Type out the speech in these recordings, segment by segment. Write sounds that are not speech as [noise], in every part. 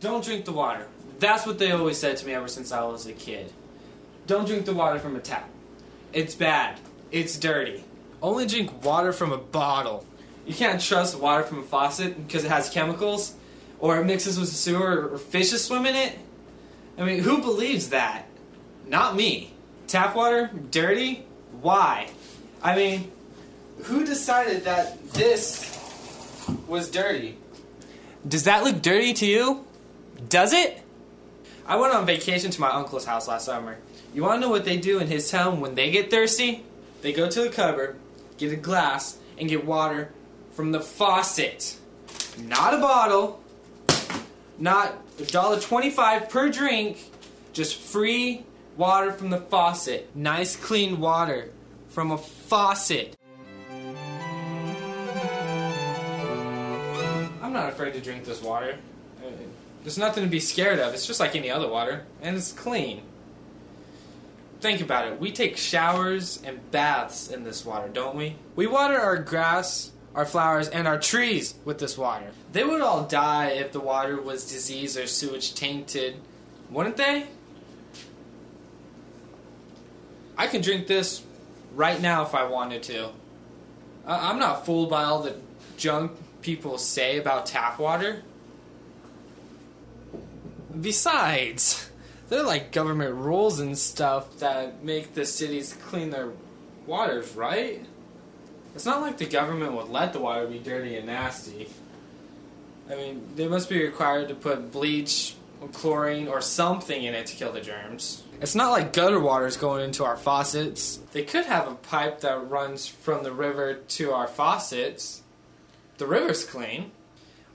Don't drink the water. That's what they always said to me ever since I was a kid. Don't drink the water from a tap. It's bad. It's dirty. Only drink water from a bottle. You can't trust water from a faucet because it has chemicals, or it mixes with the sewer, or fishes swim in it. I mean, who believes that? Not me. Tap water? Dirty? Why? I mean, who decided that this was dirty? Does that look dirty to you? Does it? I went on vacation to my uncle's house last summer. You want to know what they do in his town when they get thirsty? They go to the cupboard, get a glass, and get water from the faucet. Not a bottle, not $1.25 per drink, just free water from the faucet. Nice clean water from a faucet. I'm not afraid to drink this water. There's nothing to be scared of. It's just like any other water, and it's clean. Think about it. We take showers and baths in this water, don't we? We water our grass, our flowers, and our trees with this water. They would all die if the water was disease or sewage tainted, wouldn't they? I can drink this right now if I wanted to. I'm not fooled by all the junk people say about tap water. Besides, they're like government rules and stuff that make the cities clean their Waters, right? It's not like the government would let the water be dirty and nasty. I mean, they must be required to put bleach, or chlorine, or something in it to kill the germs. It's not like gutter water is going into our faucets. They could have a pipe that runs from the river to our faucets. The river's clean.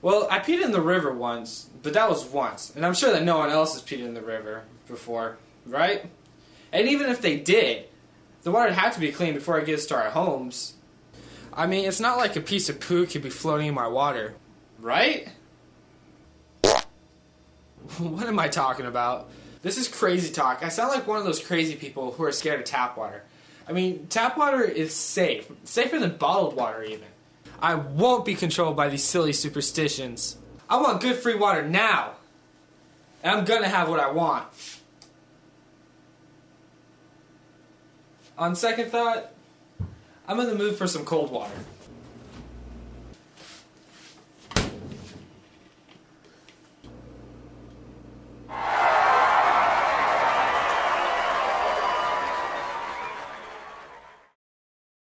Well, I peed in the river once, but that was once, and I'm sure that no one else has peed in the river before, right? And even if they did, the water would have to be clean before it gets to our homes, I mean, it's not like a piece of poo could be floating in my water. right? [laughs] what am I talking about? This is crazy talk. I sound like one of those crazy people who are scared of tap water. I mean, tap water is safe, safer than bottled water, even. I won't be controlled by these silly superstitions. I want good free water now. And I'm gonna have what I want. On second thought, I'm in the mood for some cold water.